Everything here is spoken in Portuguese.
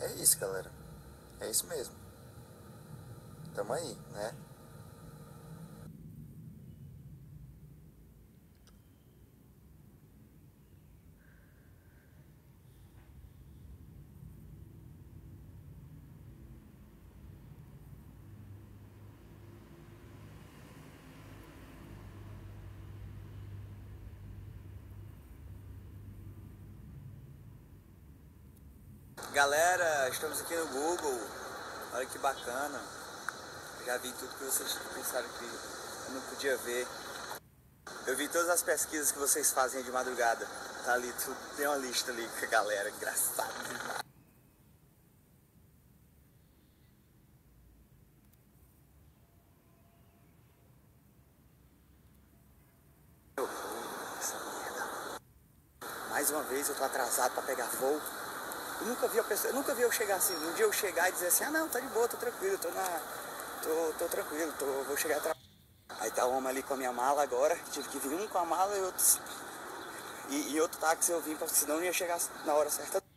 É isso, galera. É isso mesmo. Tamo aí, né? Galera, estamos aqui no Google. Olha que bacana. Já vi tudo que vocês pensaram que eu não podia ver. Eu vi todas as pesquisas que vocês fazem de madrugada. Tá ali, tem uma lista ali com a galera. Engraçado demais. Mais uma vez eu tô atrasado pra pegar voo. Eu nunca vi a pessoa, nunca vi eu chegar assim, um dia eu chegar e dizer assim, ah não, tá de boa, tô tranquilo, tô na. tô, tô tranquilo, tô, vou chegar atrás. Aí tá o homem ali com a minha mala agora, tive que vir um com a mala e outro. E, e outro táxi eu vim, porque senão não ia chegar na hora certa.